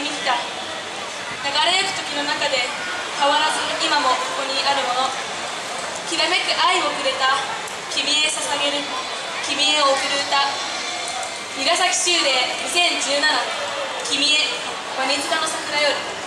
歩来た。流れゆく時の中で変わらず今もここにあるもの。きらめく愛をくれた。君へ捧げる。君へ送る歌。韮崎修礼2017君へ真水田の桜より。